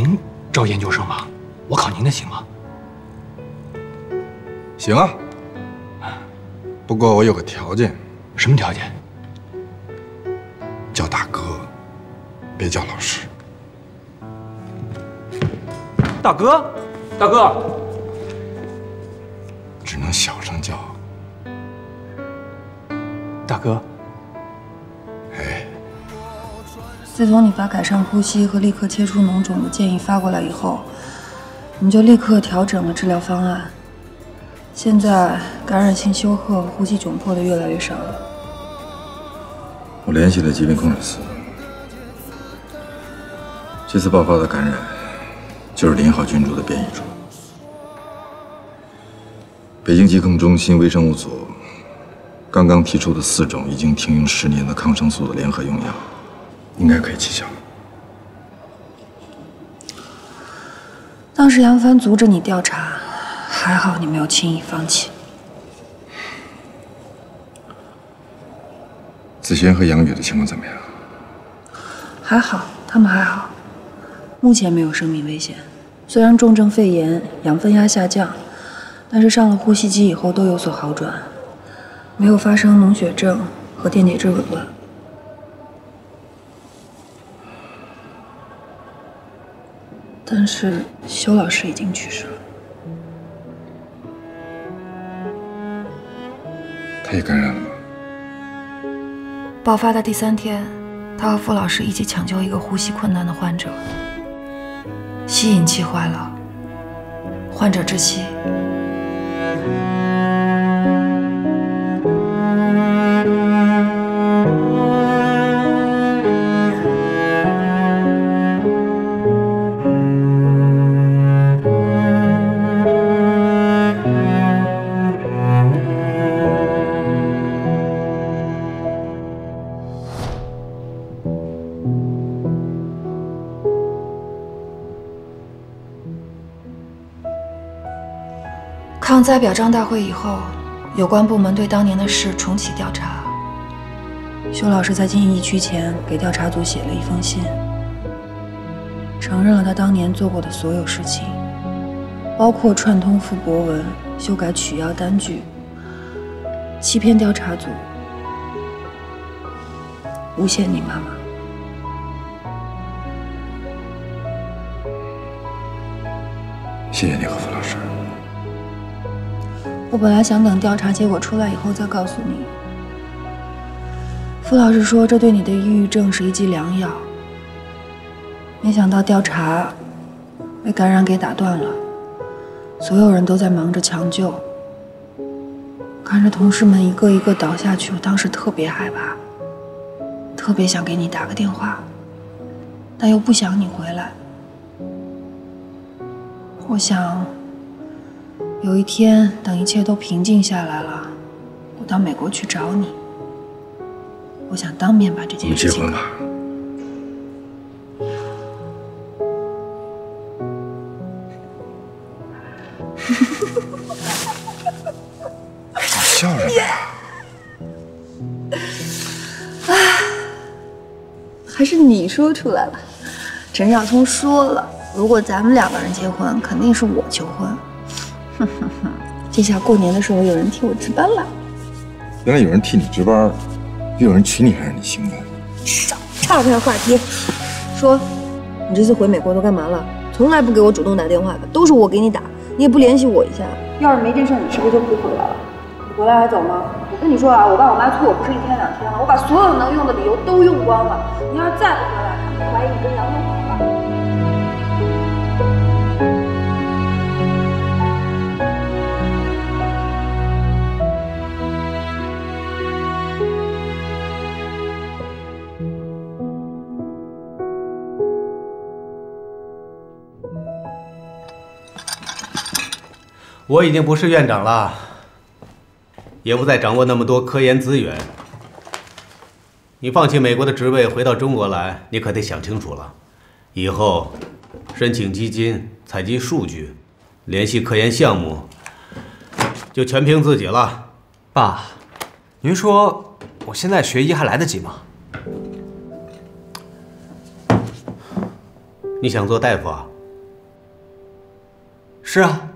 您招研究生吗？我考您的行吗？行啊，不过我有个条件。什么条件？叫大哥，别叫老师。大哥，大哥，只能小声叫。大哥。自从你把改善呼吸和立刻切除脓肿的建议发过来以后，我们就立刻调整了治疗方案。现在感染性休克呼吸窘迫的越来越少了。我联系了疾病控制司，这次爆发的感染就是零号菌株的变异株。北京疾控中心微生物组刚刚提出的四种已经停用十年的抗生素的联合用药，应该可以起效。当时杨帆阻止你调查，还好你没有轻易放弃。子轩和杨宇的情况怎么样？还好，他们还好，目前没有生命危险。虽然重症肺炎，氧分压下降，但是上了呼吸机以后都有所好转，没有发生脓血症和电解质紊乱。但是修老师已经去世了，他也感染了吗？爆发的第三天，他和傅老师一起抢救一个呼吸困难的患者，吸引器坏了，患者窒息。抗灾表彰大会以后，有关部门对当年的事重启调查。修老师在进疫区前给调查组写了一封信，承认了他当年做过的所有事情，包括串通傅博文、修改取药单据、欺骗调查组、诬陷你妈妈。谢谢你，何傅老师。我本来想等调查结果出来以后再告诉你。傅老师说这对你的抑郁症是一剂良药，没想到调查被感染给打断了，所有人都在忙着抢救，看着同事们一个一个倒下去，我当时特别害怕，特别想给你打个电话，但又不想你回来。我想。有一天，等一切都平静下来了，我到美国去找你。我想当面把这件事情。我们结婚吧。你笑什么 还是你说出来了。陈晓聪说了，如果咱们两个人结婚，肯定是我求婚。哼哼哼，这下过年的时候有人替我值班了。原来有人替你值班，又有人娶你还让你兴奋。少岔开话题，说，你这次回美国都干嘛了？从来不给我主动打电话的，都是我给你打，你也不联系我一下。要是没这事，你是不是就不回来了？你回来还走吗？我跟你说啊，我爸我妈催我不是一天两天了，我把所有能用的理由都用光了。你要是再不回来，他们怀疑你跟杨东好了。我已经不是院长了，也不再掌握那么多科研资源。你放弃美国的职位回到中国来，你可得想清楚了。以后申请基金、采集数据、联系科研项目，就全凭自己了。爸，您说我现在学医还来得及吗？你想做大夫啊？是啊，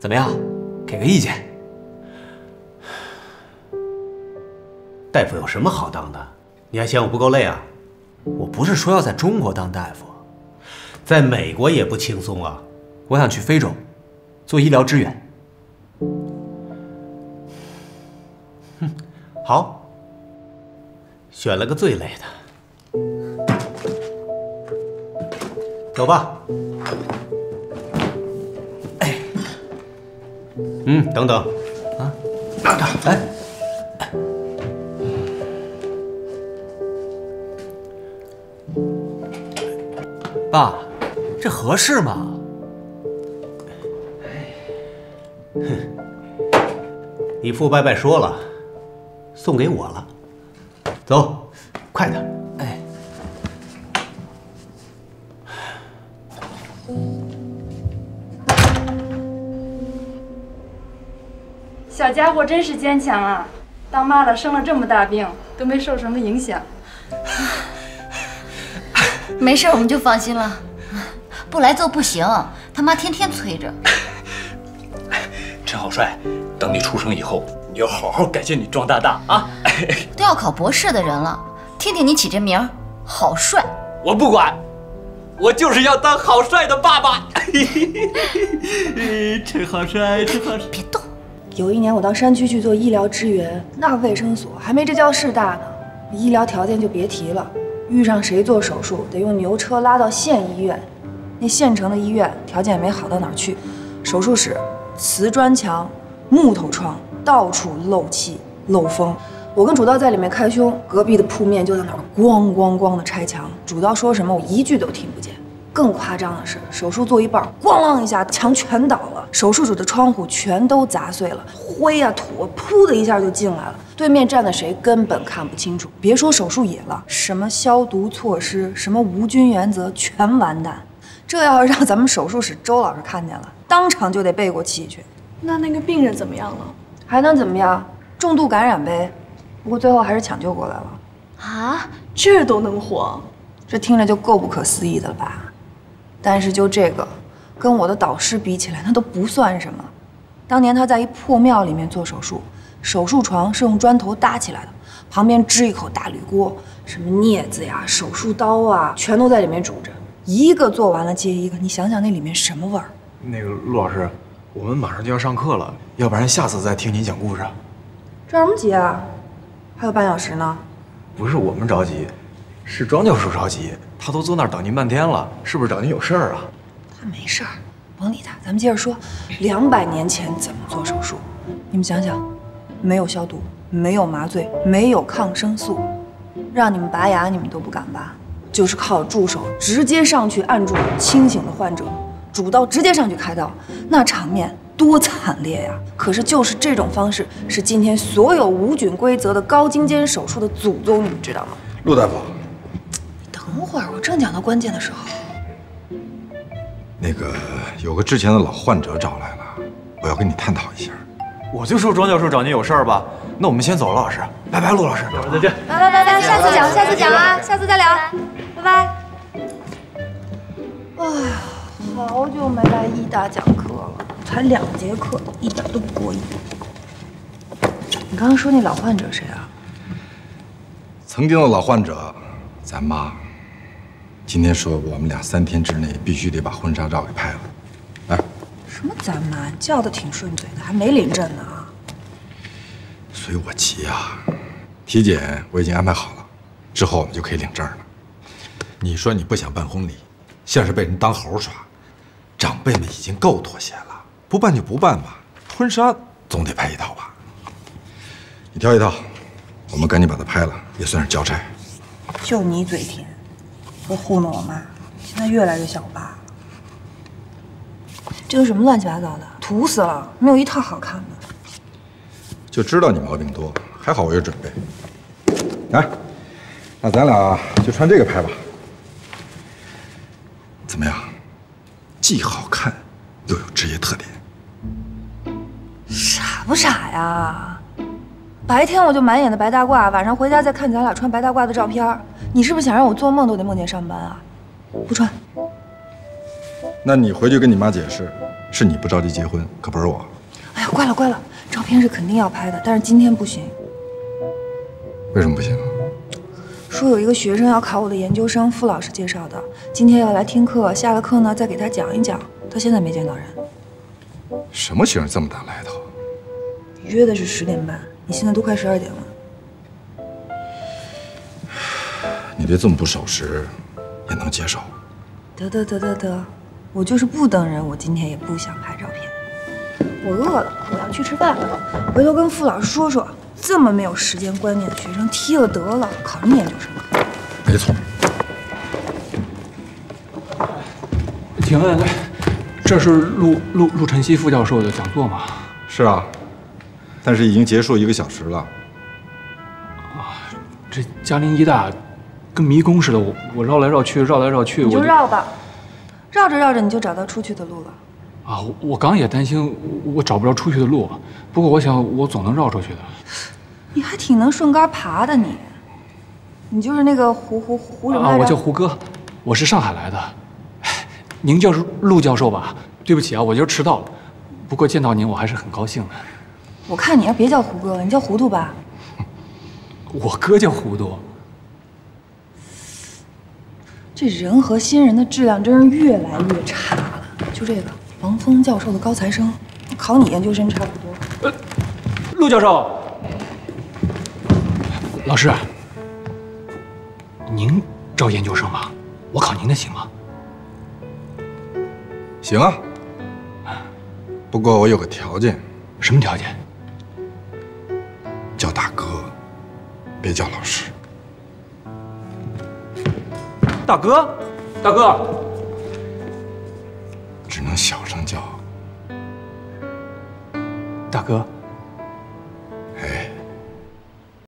怎么样？给个意见。大夫有什么好当的？你还嫌我不够累啊？我不是说要在中国当大夫，在美国也不轻松啊。我想去非洲，做医疗支援。哼，好，选了个最累的，走吧。嗯，等等，啊，等等，哎，爸，这合适吗？哼你父伯伯说了，送给我了。走，快点。小家伙真是坚强啊！当妈的生了这么大病，都没受什么影响。没事，我们就放心了。不来揍不行，他妈天天催着。陈好帅，等你出生以后，你要好好感谢你庄大大啊！都要考博士的人了，听听你起这名儿，好帅。我不管，我就是要当好帅的爸爸。陈好帅，陈好帅。有一年我到山区去做医疗支援，那卫生所还没这教室大呢，医疗条件就别提了。遇上谁做手术，得用牛车拉到县医院，那县城的医院条件也没好到哪儿去，手术室。瓷砖墙、木头窗，到处漏气漏风。我跟主刀在里面开胸，隔壁的铺面就在那儿咣咣咣的拆墙。主刀说什么，我一句都听不见。更夸张的是，手术做一半，咣啷一下，墙全倒了，手术室的窗户全都砸碎了，灰啊土啊，噗的一下就进来了。对面站的谁根本看不清楚，别说手术野了，什么消毒措施，什么无菌原则，全完蛋。这要是让咱们手术室周老师看见了，当场就得背过气去。那那个病人怎么样了？还能怎么样？重度感染呗。不过最后还是抢救过来了。啊，这都能活？这听着就够不可思议的了吧？但是就这个，跟我的导师比起来，那都不算什么。当年他在一破庙里面做手术，手术床是用砖头搭起来的，旁边支一口大铝锅，什么镊子呀、手术刀啊，全都在里面煮着。一个做完了接一个，你想想那里面什么味儿？那个陆老师，我们马上就要上课了，要不然下次再听您讲故事。着什么急啊？还有半小时呢。不是我们着急，是庄教授着急，他都坐那儿等您半天了，是不是找您有事儿啊？他没事儿，甭理他。咱们接着说，两百年前怎么做手术？你们想想，没有消毒，没有麻醉，没有抗生素，让你们拔牙，你们都不敢拔。就是靠助手直接上去按住清醒的患者，主刀直接上去开刀，那场面多惨烈呀！可是就是这种方式，是今天所有无菌规则的高精尖手术的祖宗，你们知道吗？陆大夫，会儿，我正讲到关键的时候。那个有个之前的老患者找来了，我要跟你探讨一下。我就说庄教授找您有事儿吧，那我们先走了，老师，拜拜，陆老师，再见。拜拜拜拜，下次讲，下次讲啊，下次再聊，拜拜。哎呀，好久没来医大讲课了，才两节课，一点都不过瘾。你刚刚说那老患者谁啊？曾经的老患者，咱妈。今天说我们俩三天之内必须得把婚纱照给拍了。来，什么咱妈叫的挺顺嘴的，还没领证呢。所以我急呀。体检我已经安排好了，之后我们就可以领证了。你说你不想办婚礼，像是被人当猴耍。长辈们已经够妥协了，不办就不办吧。婚纱总得拍一套吧？你挑一套，我们赶紧把它拍了，也算是交差。就你嘴甜。会糊弄我妈，现在越来越像我爸。这都什么乱七八糟的，土死了，没有一套好看的。就知道你毛病多，还好我有准备。来，那咱俩就穿这个拍吧。怎么样？既好看，又有职业特点。傻不傻呀？白天我就满眼的白大褂，晚上回家再看咱俩穿白大褂的照片。你是不是想让我做梦都得梦见上班啊？不穿，那你回去跟你妈解释，是你不着急结婚，可不是我。哎呀，怪了怪了，照片是肯定要拍的，但是今天不行。为什么不行？说有一个学生要考我的研究生，傅老师介绍的，今天要来听课，下了课呢再给他讲一讲。到现在没见到人。什么学生这么大来头？约的是十点半，你现在都快十二点了。你别这么不守时，也能接受。得得得得得，我就是不等人，我今天也不想拍照片。我饿了，我要去吃饭了。回头跟傅老师说说，这么没有时间观念的学生踢了得了，考什么研究生？没错。请问，这是陆陆陆晨曦副教授的讲座吗？是啊，但是已经结束一个小时了。啊这嘉陵医大跟迷宫似的，我我绕来绕去，绕来绕去，你就绕吧，绕着绕着你就找到出去的路了。啊！我我刚也担心我找不着出去的路，不过我想我总能绕出去的。你还挺能顺杆爬的你，你就是那个胡胡胡什么啊，来着？我叫胡歌，我是上海来的。哎您叫陆教授吧？对不起啊，我今儿迟到了。不过见到您我还是很高兴的。我看你要别叫胡歌了，你叫糊涂吧。我哥叫糊涂。这人和新人的质量真是越来越差了。就这个王峰教授的高材生，考你研究生差不多。陆教授，老师，您招研究生吗？我考您的行吗？行啊，不过我有个条件，什么条件？叫大哥，别叫老师。大哥，大哥，只能小声叫。大哥，